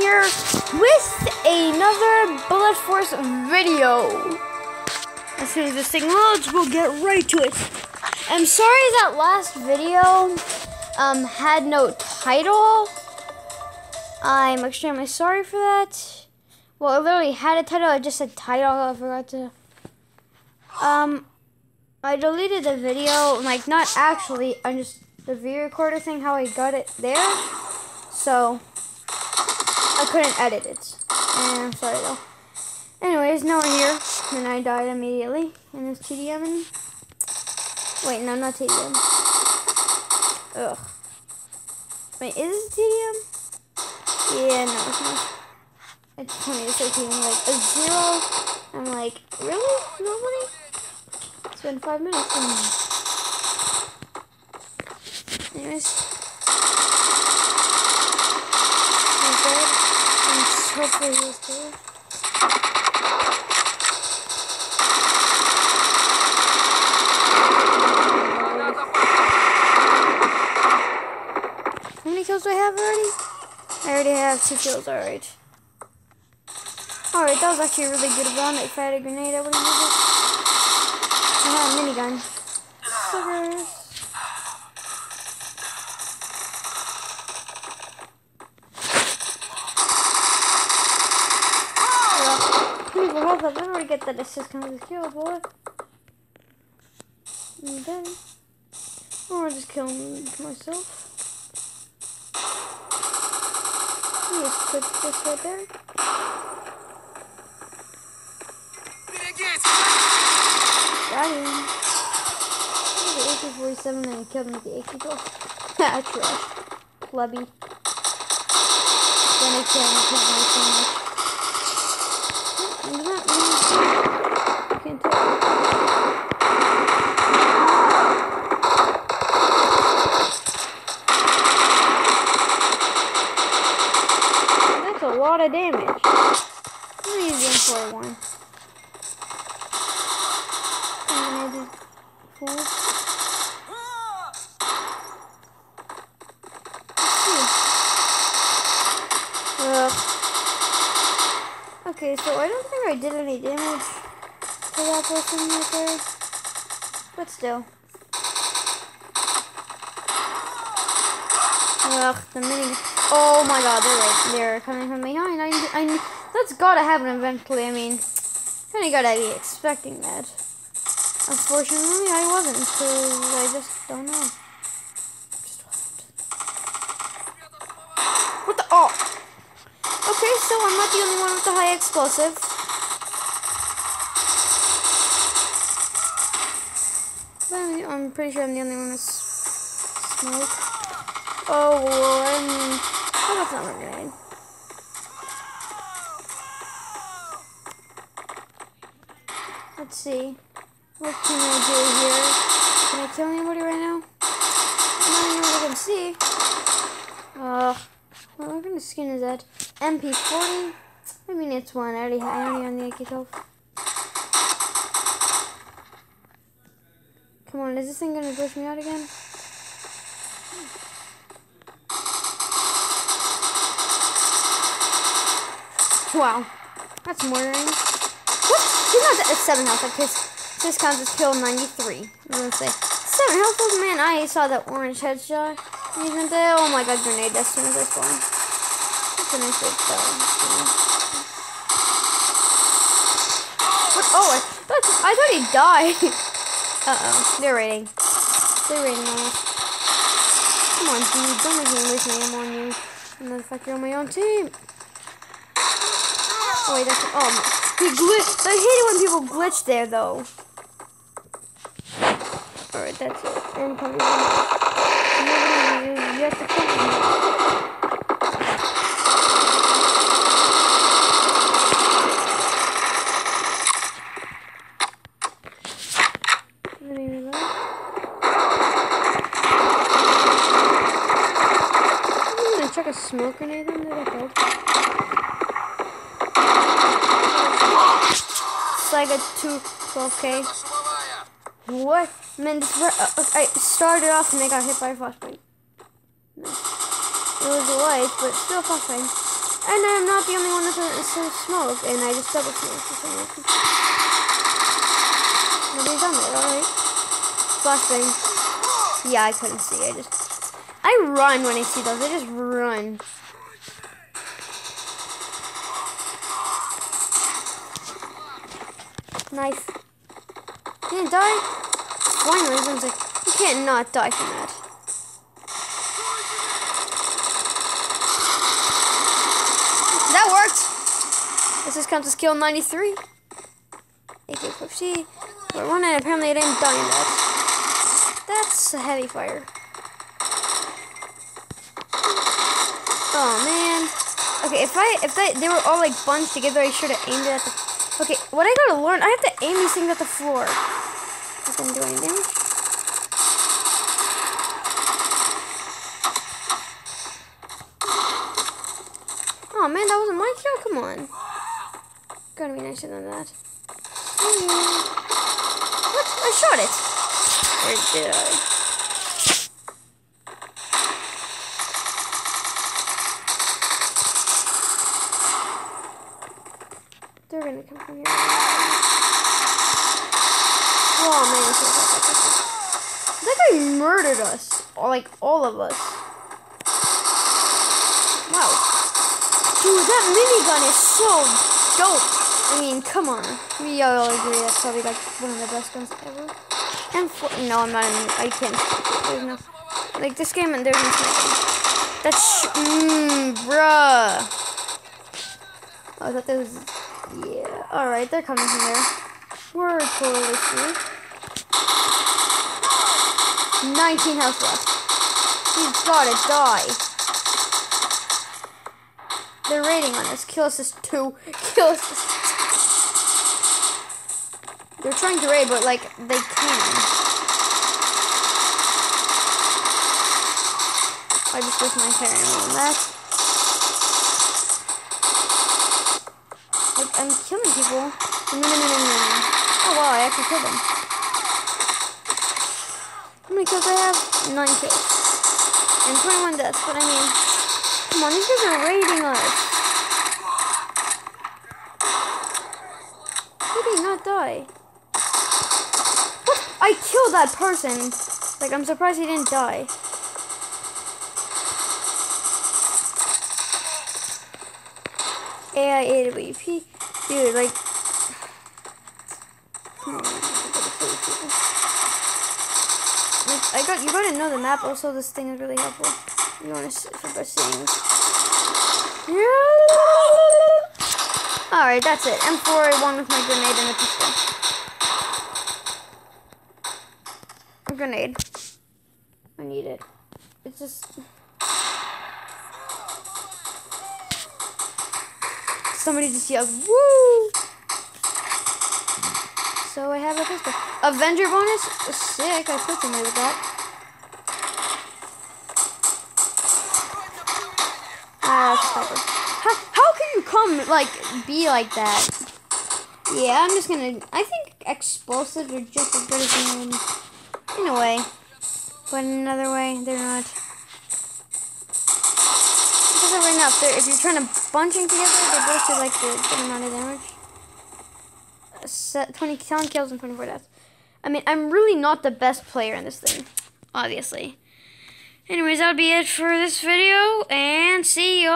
here with another Bullet Force video. As soon as this thing loads, we'll get right to it. I'm sorry that last video um, had no title. I'm extremely sorry for that. Well, it literally had a title, it just said title, I forgot to... Um, I deleted the video, like, not actually, I'm just, the video recorder thing, how I got it there. So, I couldn't edit it. And I'm sorry, though. Anyways, now we're here, and I died immediately, and it's TDM, and... Wait, no, not TDM. Ugh. Wait, is it TDM? Yeah, no, it's not. It's told me TDM, like, a zero. I'm like, really? Nobody? It's been five minutes. Anyways. And hopefully he's too. How many kills do I have already? I already have two kills, alright. Alright, that was actually a really good round. If I had a grenade, I would have used it. I have a minigun. Suckers. I don't really get that assist comes with kill, boy. Then Or I'll just kill myself. Just put this right there. Got him. The AK-47 and I killed him with the AK-12. Ah, trash. Plebby. Then I. I'm not really... Can't tell. That's a lot of damage M41. I'm gonna do four. Ugh. Okay, so I don't think I did any damage to that person right there. But still. Ugh, the mini. Oh my god, they're right. They're coming from behind. I, I, that's gotta happen eventually. I mean, kinda gotta be expecting that. Unfortunately, I wasn't, because I just don't know. So I'm not the only one with the high explosive. I'm- pretty sure I'm the only one with smoke. Oh, well, I'm... Oh, that's not a grenade. Let's see. What can I do here? Can I kill anybody right now? I'm not anybody I can see. Ugh. What kind of skin is that? MP40? I mean, it's one. I already, I already on the AK-12. Come on, is this thing gonna push me out again? Wow. That's murdering. What? He's not at 7 health. Like his, this counts as kill 93. I'm gonna say. 7 health? Man, I saw that orange headshot. Isn't there? Oh my god, grenade as soon as I spawn. Nice big though. Oh, I thought, I thought he died. Uh-oh. They're raiding. They're raiding on us. Come on, dude. Don't make me waste my ammo on you. Motherfucker on my own team. Oh, wait, that's... Oh, he glitched. I hate it when people glitch there, though. Alright, that's it. And probably... You have to come Maybe that. I'm gonna chuck a smoke grenade in there. That help. It's like a 2 12k. What? Man, this, uh, uh, I started off and I got hit by a flashbang. No. It was light, but still flashbang. And I'm not the only one that says smoke, and I just double smoke for some reason. Nobody's on there, alright. Flashbang. Yeah, I couldn't see, I just... I run when I see those, I just run. Knife. Can't die? Finally, everyone's like, you can't not die from that. That worked! This is counts as kill 93. AK-50. But one and apparently I didn't die in that. That's a heavy fire. Oh man. Okay, if I if they they were all like bunched together, I should have aimed it at the Okay, what I gotta learn, I have to aim these things at the floor. Doesn't do any damage. Oh man, that wasn't my kill. Come on. Gotta be nicer than that. What? I shot it. Or did? Gonna come from here. Oh man, that guy murdered us. Like all of us. Wow. Dude, that minigun is so dope. I mean, come on. We all agree that's probably like one of the best guns ever. And no, I'm not. In, I can't. There's no. Like this game, and there's no. That's mmm, bruh. Oh, I thought that was. Yeah. All right, they're coming from there. We're totally screwed. 19 health left. He's gotta die. They're raiding on us. Kill us two. Kill us two. They're trying to raid, but like they can. I just wasted my ammo on that. I'm killing people. No, no, no, no, no. Oh wow, I actually killed them. How many kills I have? Nine kills. And 21 deaths, but I mean, Come on, these guys are raiding us. How did he not die? What? I killed that person. Like, I'm surprised he didn't die. AI AWP. Dude, like... Like, I got, you gotta know the map, also this thing is really helpful. You want to sit for the scenes. Alright, that's it. M4 one with my grenade and a pistol. A grenade. I need it. It's just... Somebody just yelled, woo! So I have a pistol. Avenger bonus? Sick, I put somebody with that. Ah, how, how can you come, like, be like that? Yeah, I'm just gonna, I think explosives are just as good as in a way. But in another way, they're not. Right now, if, if you're trying to bunch them together, they both do like the good amount of damage. Set 20 10 kills and 24 deaths. I mean, I'm really not the best player in this thing, obviously. Anyways, that'll be it for this video, and see you